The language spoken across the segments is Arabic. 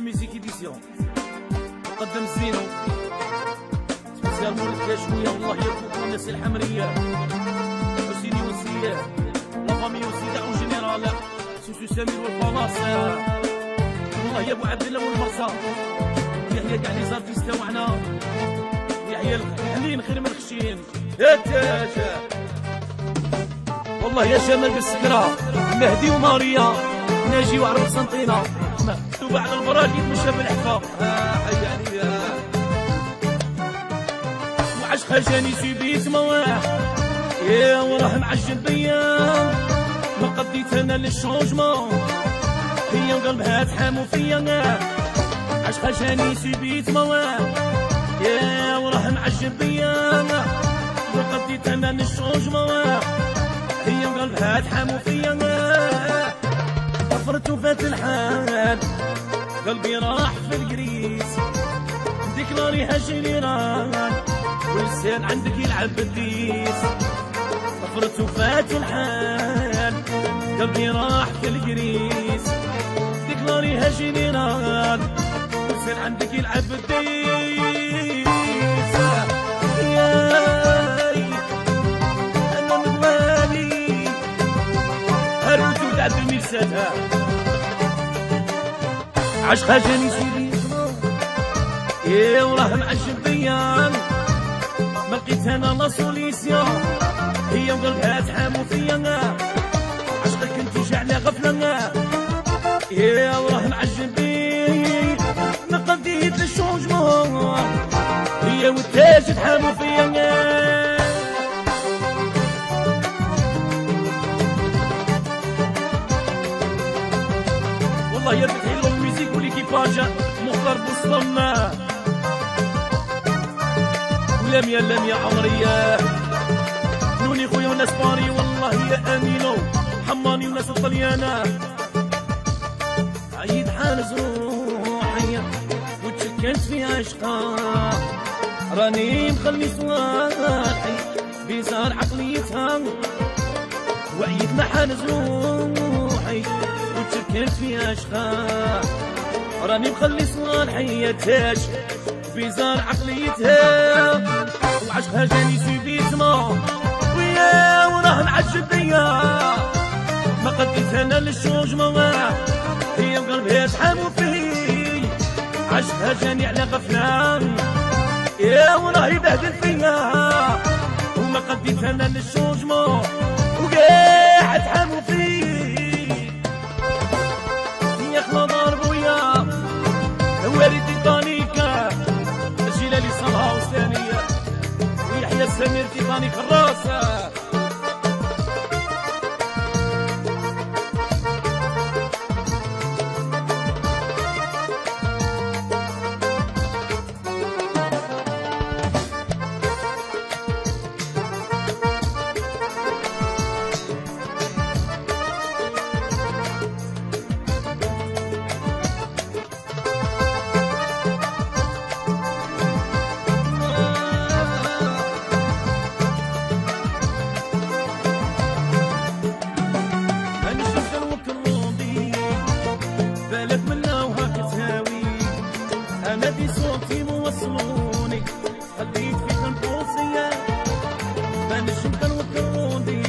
ميوزيك ايديسيون قدم الزينو سبيسيال مولد شوية والله يا الناس الحمرية حسيني وسياه لا فامي وسيدة أو جينيرال سوسو سمير والفلاص والله يا ابو عبد الله والمرسى يحيى كاع لي زارتيست تاعنا يحيى الحلين خير من الخشين يا تاجا والله يا شمال بالسكرة مهدي وماريا ناجي وعرف سنطينة. وبعد البراكي مشى بالحفا وعش خشاني سيبيت مواه. يا وراه معجل بيا. ما قديت أنا للشونجمون هي وقلبها تحامو فيا. عش خشاني سيبيت مواه. يا وراه معجل بيا. قلبي راح في القريس. ذكرى هاجي ران ولسان عندك يلعب بالديس. طفرت وفات الحال قلبي راح في القريس. ذكرى هاجي ران ولسان عندك يلعب بالديس. تعب المرساتها عشقها جاني سيدي إيه وراه معجب بيا ما لقيت أنا لا سوليسيون هي وقلبها تحامو فيا عشقك كنت جعلة غفلة إيه وليكيباج مختار بوسطنا ولم يا لم يا عمرية. نوني خويا وناس باري والله يا امينو حماني وناس الطليانة عيد حانز روحي وتشكلت في عشقها راني مخلي صلاحي بيزار عقليتها وعيد محانز روحي وتشكلت في اشخاص راني مخلي صالحية تاج بيزار عقليتها وعشقها جاني سيبيت ما ويا وراه معجب بيا. ما قديت أنا للشوج ما هي وقلبها تحامو فيه عشقها جاني على غفلان يا وراه يبهدل فيا. وما قديت أنا للشوج ما ويحيى السمير تيتانيك الراسة. أنا دي صوتي موصلوني. خليك في أنا شفت الوكر راضي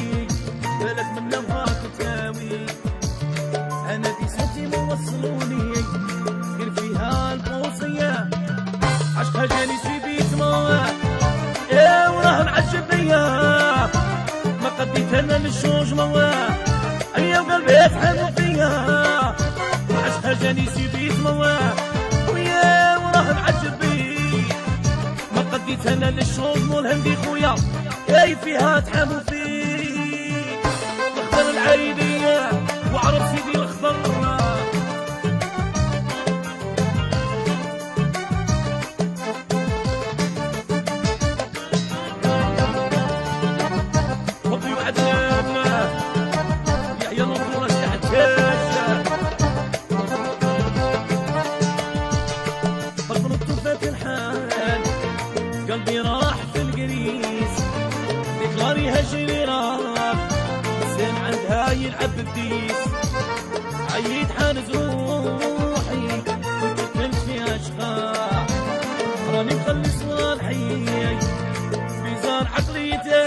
بالك من وهاك تهاوي أنا دي صوتي موصلوني. غير فيها الفوسية عشقها جاني سيبيت ما يا وراه معجب بيا ما قديت أنا للشوج مواه ايا وقلبي يتحمل فيا وعشقها جاني سيبيت مواه أنا للشوج والهندي خويا. كيف فيها تحمل فيه الاخضر العيدية وعرف سيدي الاخضر قلبي راح في القريز تكراري هجري راح زين عندها يلعب بديس عيد حارس روحي وتكلمت في اشقاع راني مخلص صالحي بيزار عقليته.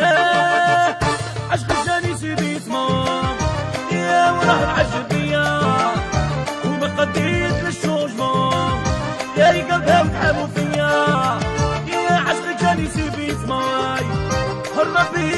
عشق جاني سبيت ما يا وراح العشق وما قديت للشوج يا قلبها وتحب فيه por no